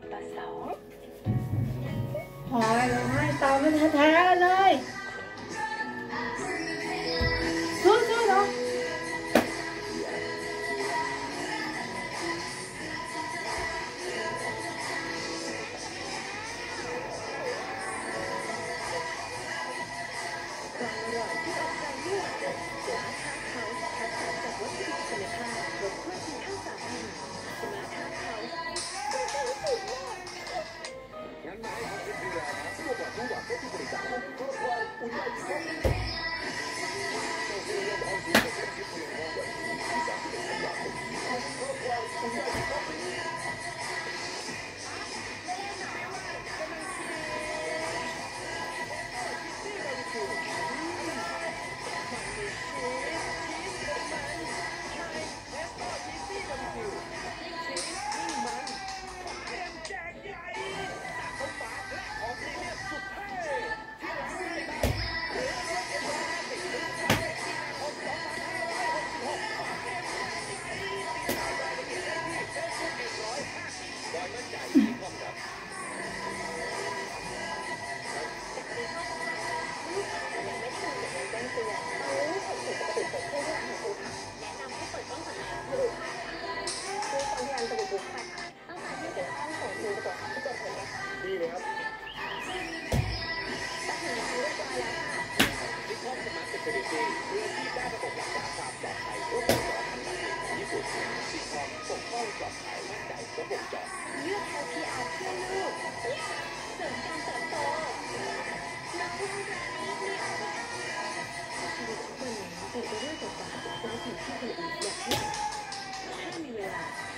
thật là xấu. Thôi hai tao nó thá thá lên. ơi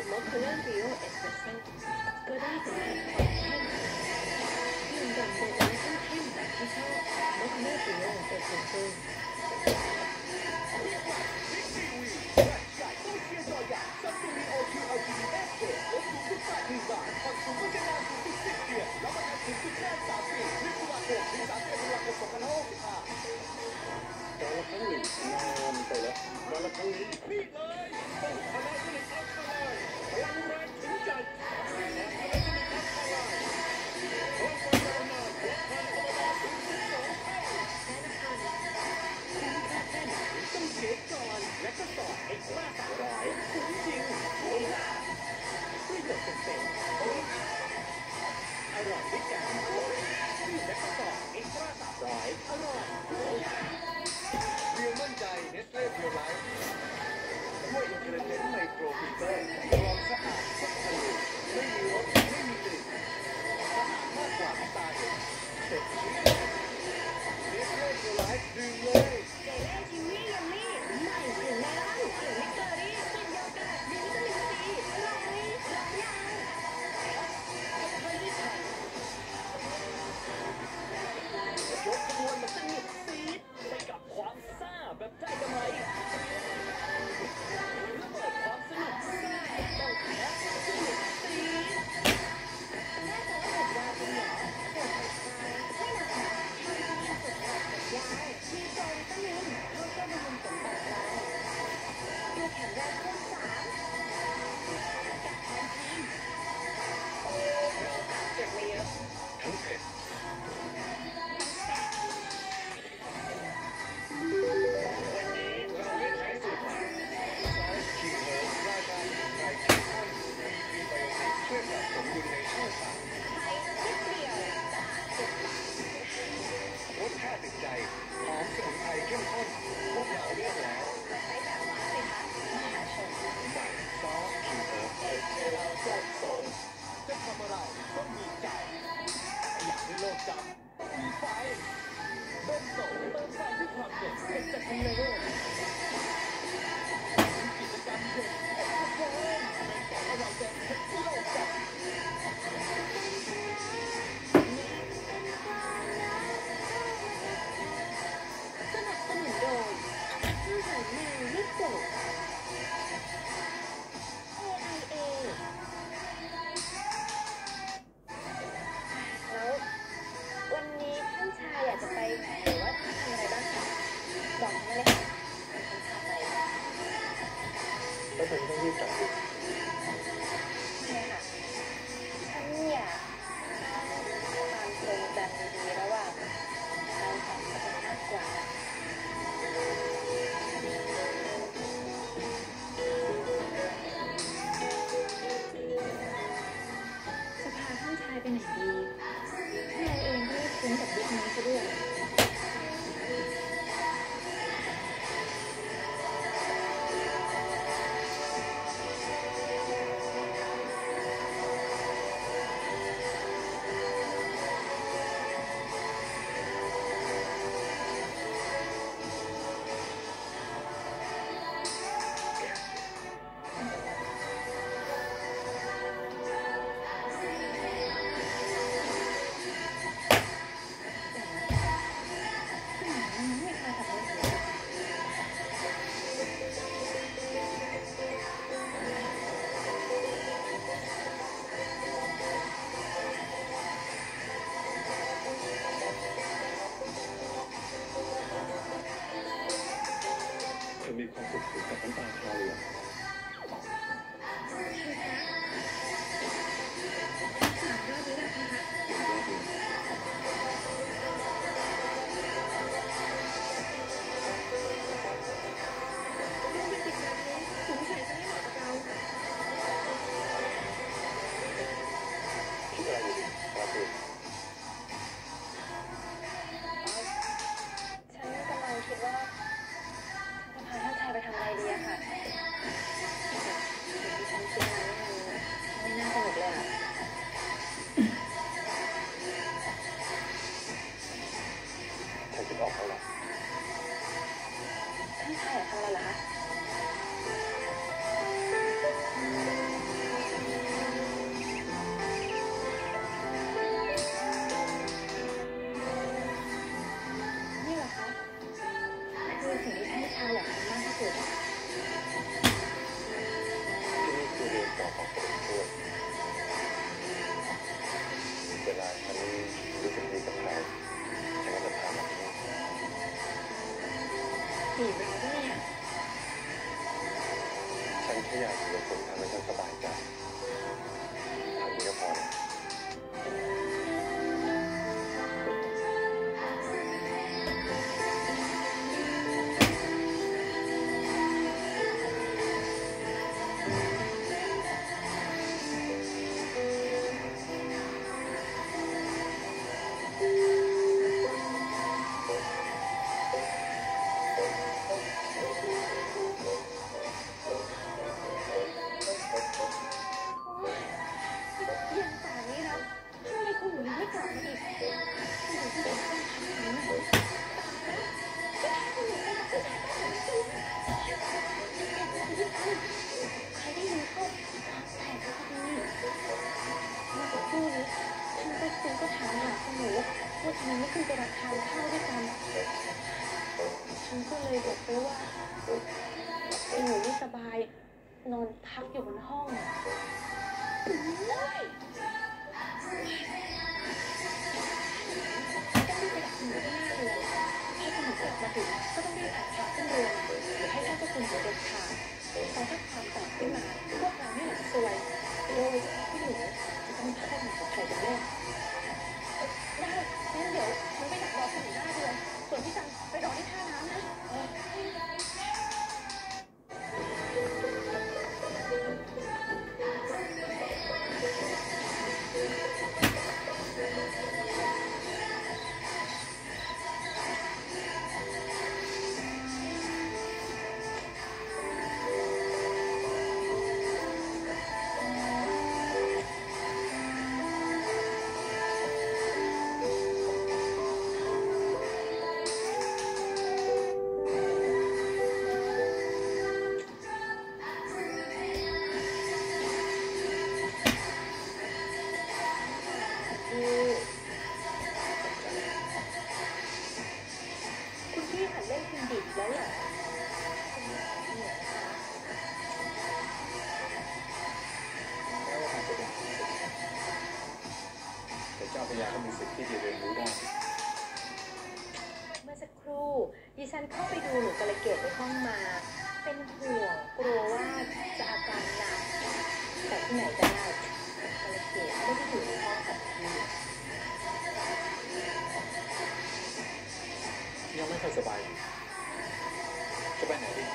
The Montcolombier is the sentence. Good evening. you. 2、1分。 สักครู่ ดิฉันเข้าไปดูหนูกระเกตในห้องมา เป็นห่วงกลัวว่าจะอาการหนักแต่ที่ไหนได้กระเกตไม่ได้อยู่ในห้องกับพี่ยังไม่ค่อยสบาย จะไปไหนดีน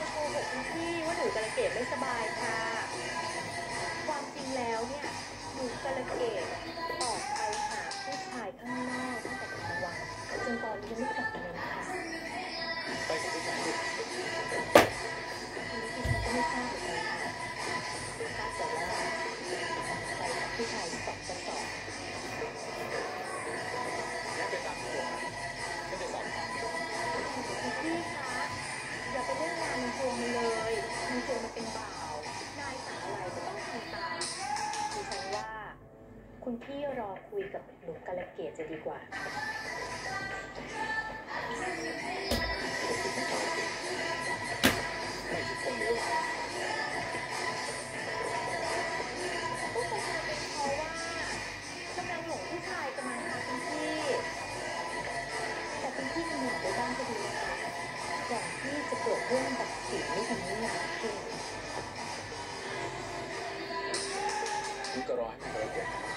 มาโกหกคุณพี่ว่าหนูกระเกตไม่สบายค่ะ ความจริงแล้วเนี่ยหนูกระเกตออกไปหาผู้ชายข้างนอก ไม่กับมาเลครสักคนไปกับที่ใครสักคนอย่าไปเล่นงานมันพวงไปเลยมันพวงมันเป็นเบานายสาวอะไรก็ต้องคุยตาคุณพี่ว่า คุณพี่รอคุยกับหนุ่มกาลเกตจะดีกว่า ที่จะเกิดเรื่องแบบสิ่ไม่ทำนิยามขึ้นก็รอให้มันเกิด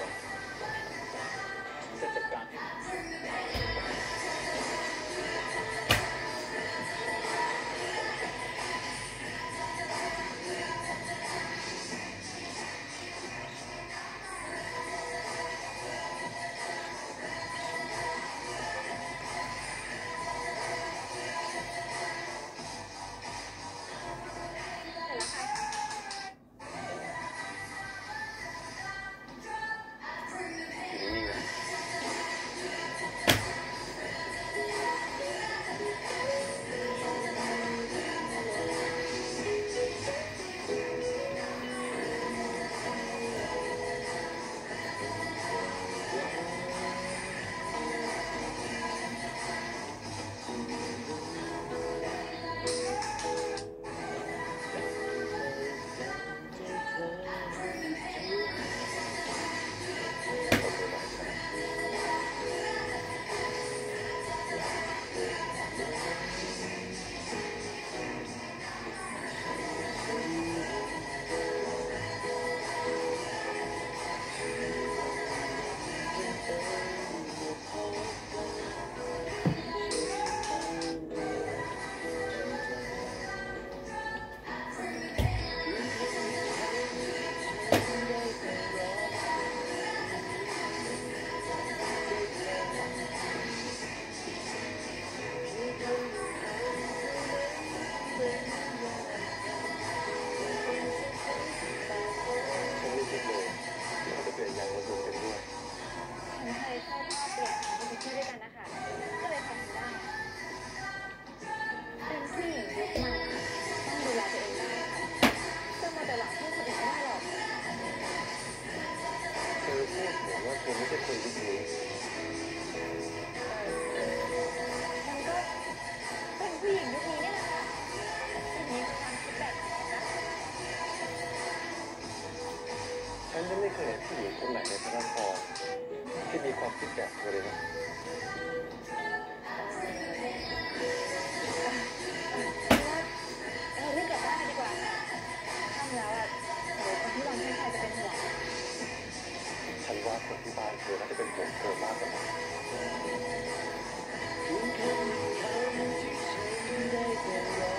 ว่คนที่บ้านเธอน่าจะเป็นห่วงเธอมากกว่านั้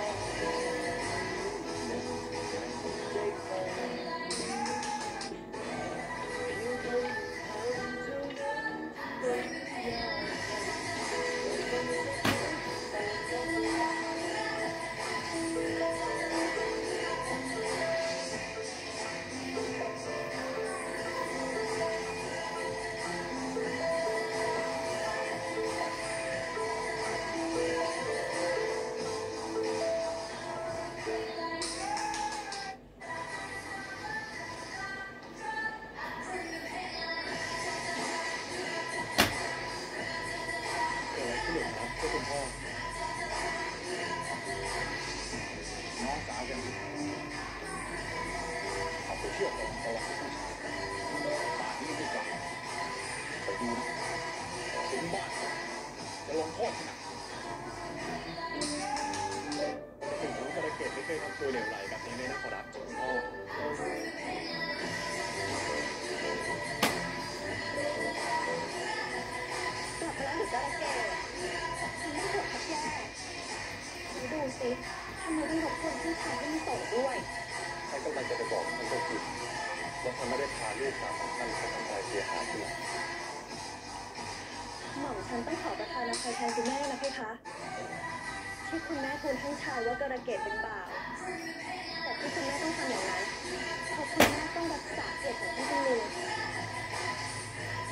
น ฉันต้องขอประทานอภัยแทนคุณแม่นะพี่คะ ที่คุณแม่ทูลให้ชายว่ากระเกตเป็นบ่าวแต่ที่คุณแม่ต้องทำอย่างนั้นเพราะคุณแม่ต้องรักษาเกียรติของพี่คุณลุง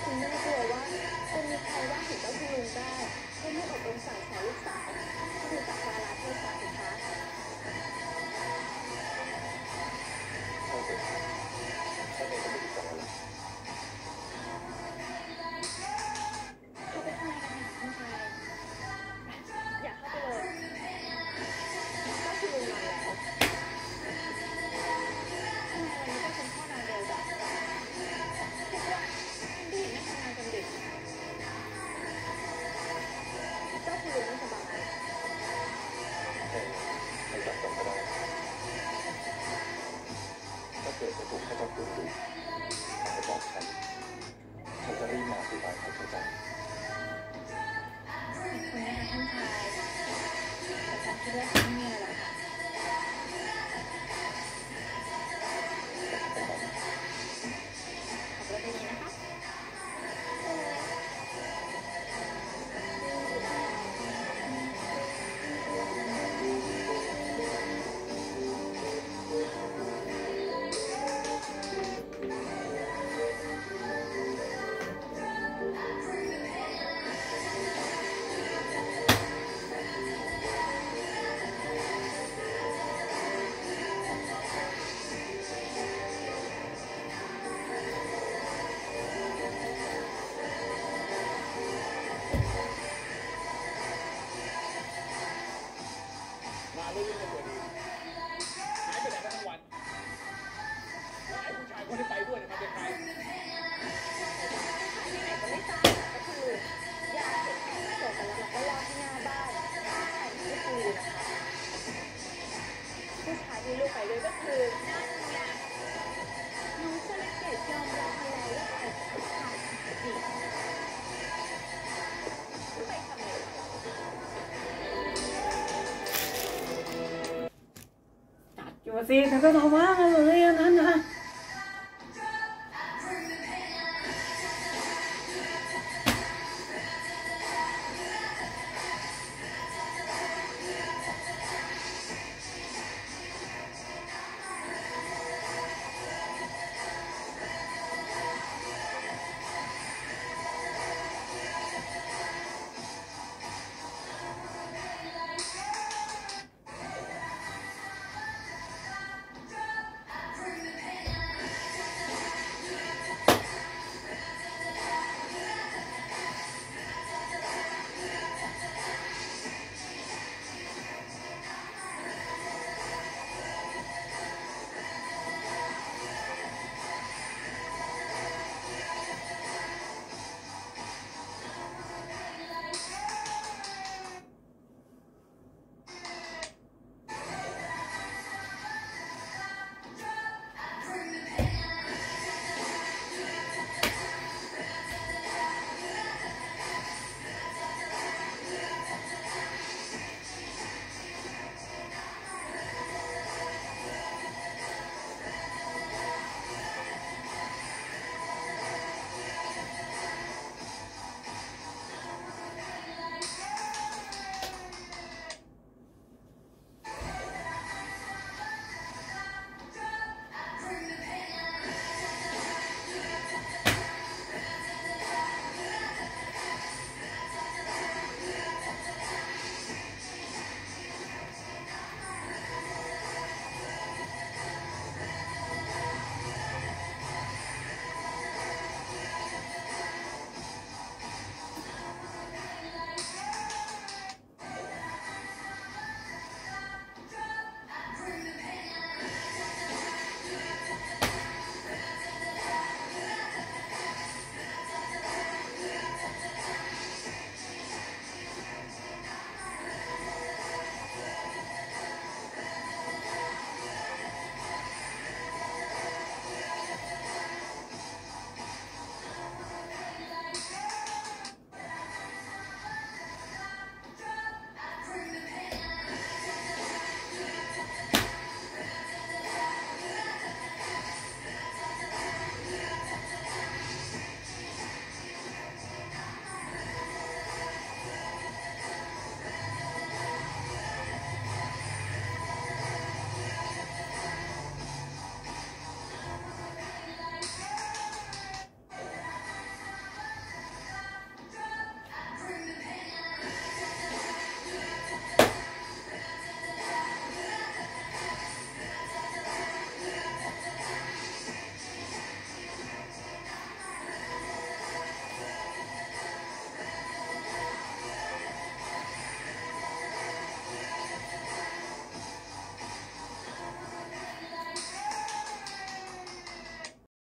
คุณแม่กลัวว่าจะมีใครว่าเห็นว่าคุณลุงได้ก็ไม่อบรมสั่งสอนลูกสาว ตัดอยู่สิ